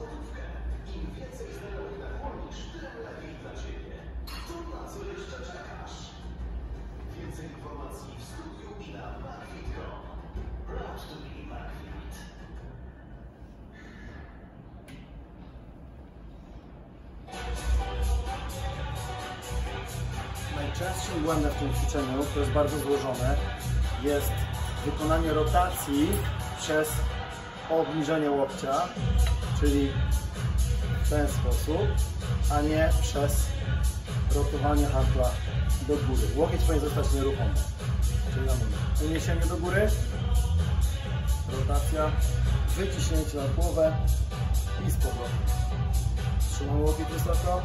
złotówkę. Im więcej znajomych nakłonisz, tym lepiej dla Ciebie. To na co jeszcze czekasz? Więcej informacji w studiu i na McFit.com. Proud to be McFit. Najczęstszym błędem w tym ćwiczeniu, to jest bardzo złożone, jest wykonanie rotacji przez obniżenie łokcia, czyli w ten sposób, a nie przez rotowanie handla do góry. Łokieć powinien zostać nieruchomy. Czyli na. Uniesienie do góry, rotacja, wyciśnięcie na głowę i z powrotem. Trzymam łokieć wysoko,